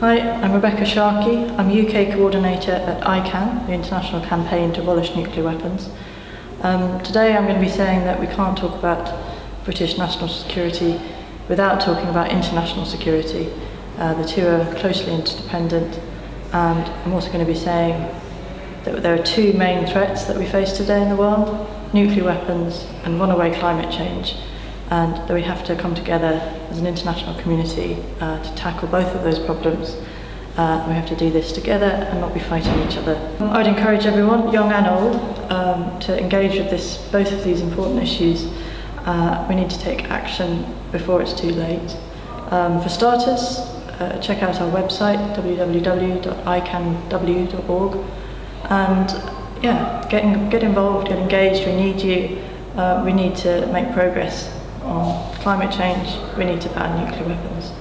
Hi, I'm Rebecca Sharkey. I'm UK coordinator at ICAN, the International Campaign to Abolish Nuclear Weapons. Um, today I'm going to be saying that we can't talk about British national security without talking about international security. Uh, the two are closely interdependent and I'm also going to be saying that there are two main threats that we face today in the world, nuclear weapons and runaway climate change. And that we have to come together as an international community uh, to tackle both of those problems. Uh, we have to do this together and not be fighting each other. I would encourage everyone, young and old, um, to engage with this, both of these important issues. Uh, we need to take action before it's too late. Um, for starters, uh, check out our website, www.icanw.org, and yeah, get, in, get involved, get engaged, we need you. Uh, we need to make progress on climate change, we need to ban nuclear weapons.